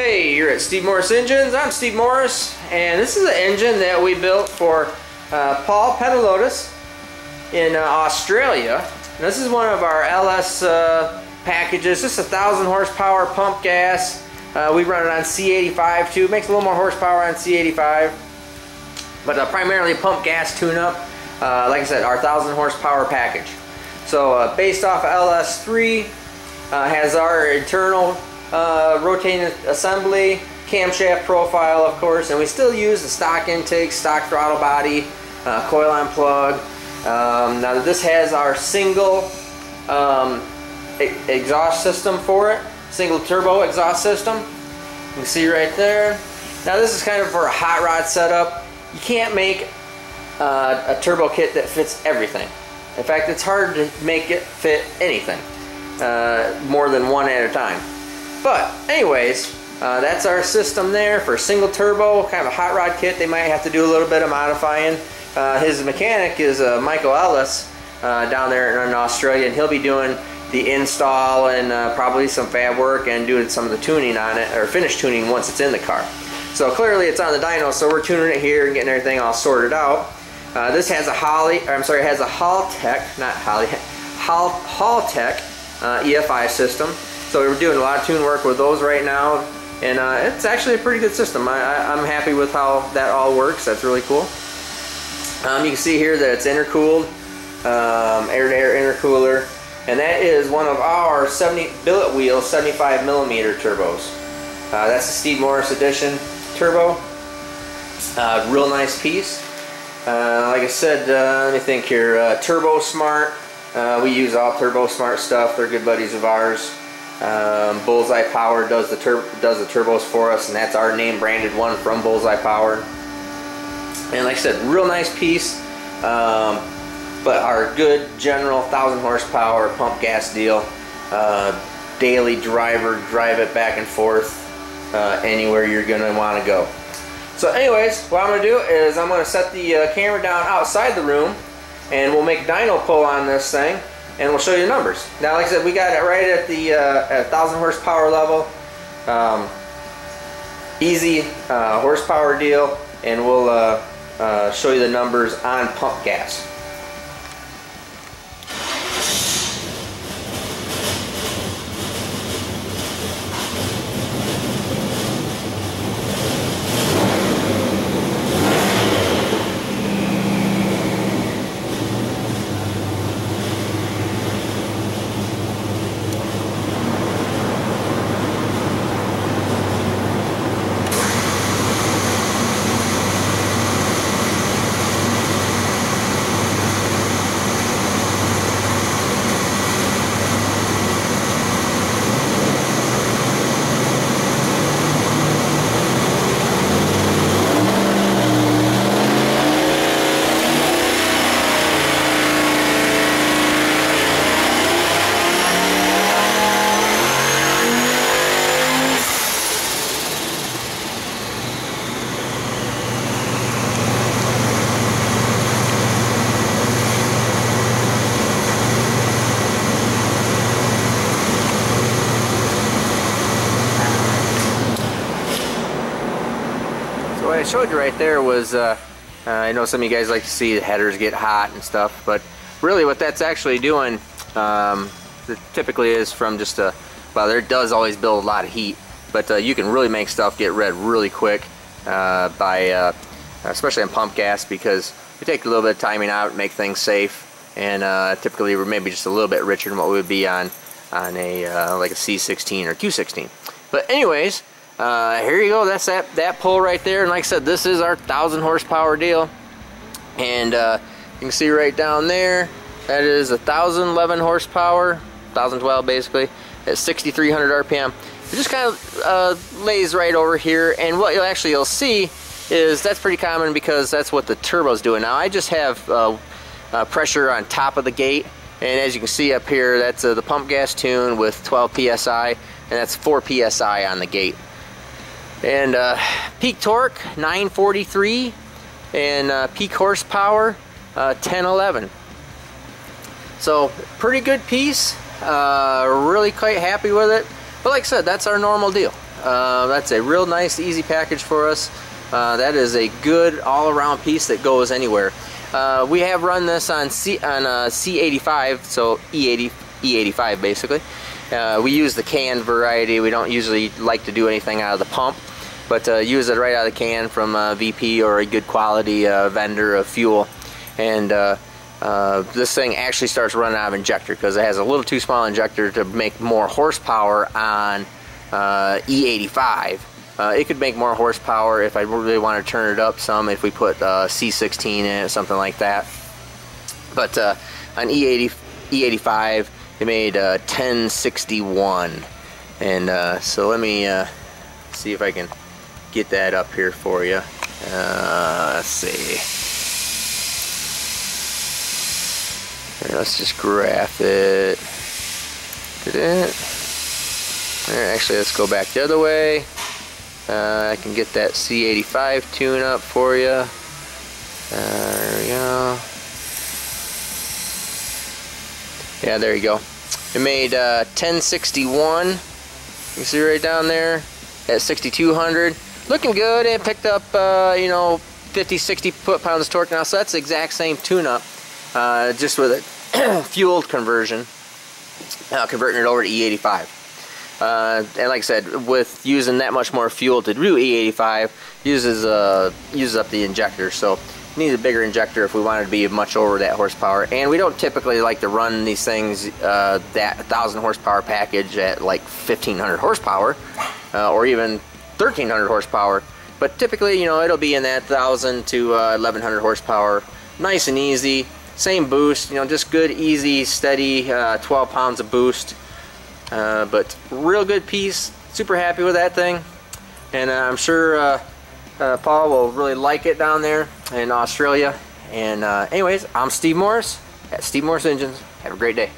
at Steve Morris Engines. I'm Steve Morris, and this is an engine that we built for uh, Paul Petaloutis in uh, Australia. And this is one of our LS uh, packages, just a thousand horsepower pump gas. Uh, we run it on C85 too. Makes a little more horsepower on C85, but uh, primarily pump gas tune-up. Uh, like I said, our thousand horsepower package. So based off of LS3, has our internal uh, rotating assembly, camshaft profile of course, and we still use the stock intake, stock throttle body, uh, coil on plug. Um, now this has our single um, e exhaust system for it, single turbo exhaust system. You can see right there. Now this is kind of for a hot rod setup. You can't make uh, a turbo kit that fits everything. In fact, it's hard to make it fit anything uh, more than one at a time. But anyways, uh, that's our system there for single turbo, kind of a hot rod kit. They might have to do a little bit of modifying. Uh, his mechanic is uh, Michael Ellis uh, down there in Australia, and he'll be doing the install and uh, probably some fab work and doing some of the tuning on it, or finish tuning once it's in the car. So clearly it's on the dyno, so we're tuning it here and getting everything all sorted out. Uh, this has a Holley, I'm sorry, it has a Haltech, not Holley, Hall, Haltech EFI system. So we're doing a lot of tune work with those right now. And uh, it's actually a pretty good system. I, am happy with how that all works. That's really cool. Um, you can see here that it's intercooled, um, air-to-air -air intercooler. And that is one of our 70 billet wheel 75 millimeter turbos. Uh, that's the Steve Morris Edition turbo. Uh, real nice piece. Uh, like I said, uh, let me think here. Uh, TurboSmart. we use all TurboSmart stuff. They're good buddies of ours. Um, Bullseye Power does the does the turbos for us, and that's our name branded one from Bullseye Power. And like I said, real nice piece, um, but our good general thousand horsepower pump gas deal. Uh, daily driver, drive it back and forth uh, anywhere you're gonna want to go. So, anyways, what I'm gonna do is I'm gonna set the uh, camera down outside the room, and we'll make dyno pull on this thing and we'll show you the numbers. Now, like I said, we got it right at the uh, at 1,000 horsepower level. Um, easy uh, horsepower deal, and we'll uh, uh show you the numbers on pump gas. I showed you right there was, uh, uh, I know some of you guys like to see the headers get hot and stuff, but really what that's actually doing um, typically is from just a, well there does always build a lot of heat, but uh, you can really make stuff get red really quick uh, by, uh, especially on pump gas because we take a little bit of timing out, make things safe, and uh, typically we're maybe just a little bit richer than what we would be on on a like a C16 or Q16. But anyways, uh, here you go. That's that, that pull right there. And like I said, this is our 1,000 horsepower deal. And uh, you can see right down there, that is a 1,011 horsepower, 1,012 basically, at 6,300 RPM. It just kind of uh, lays right over here. And what you'll actually you'll see is that's pretty common because that's what the turbo's doing. Now I just have uh, uh, pressure on top of the gate. And as you can see up here, that's uh, the pump gas tune with 12 PSI, and that's 4 PSI on the gate. And uh, peak torque, 943. And uh, peak horsepower, uh, 1011. So, pretty good piece. Uh, really quite happy with it. But like I said, that's our normal deal. Uh, that's a real nice, easy package for us. Uh, that is a good all-around piece that goes anywhere. Uh, we have run this on C on a C85, so E80 E85 basically. Uh, we use the canned variety. We don't usually like to do anything out of the pump, but uh, use it right out of the can from a VP or a good quality uh, vendor of fuel. And uh, uh, this thing actually starts running out of injector because it has a little too small injector to make more horsepower on E85. Uh, it could make more horsepower if I really want to turn it up some if we put uh, C16 in it, something like that. But uh, on E80, E85, it made 1061. And uh, so let me uh, see if I can get that up here for you. Uh, let's see. Here, let's just graph it. Did it? actually, let's go back the other way. Uh, I can get that C85 tune up for you. Uh, there we go. Yeah, there you go. It made uh, 1061. You can see right down there at 6200. Looking good. It picked up, uh, you know, 50, 60 foot-pounds of torque now. So that's the exact same tune-up, uh, just with a fueled conversion, uh, converting it over to E85. Uh, and like I said, with using that much more fuel to do E85, uses uh, uses up the injector. So need a bigger injector if we wanted to be much over that horsepower. And we don't typically like to run these things uh, that 1,000 horsepower package at like 1,500 horsepower uh, or even 1,300 horsepower. But typically, you know, it'll be in that 1,000 to 1,100 uh, horsepower. Nice and easy. Same boost, you know, just good, easy, steady uh, 12 pounds of boost. Uh, but real good piece. Super happy with that thing. And uh, I'm sure uh, Paul will really like it down there in Australia. And uh, anyways, I'm Steve Morris at Steve Morris Engines. Have a great day.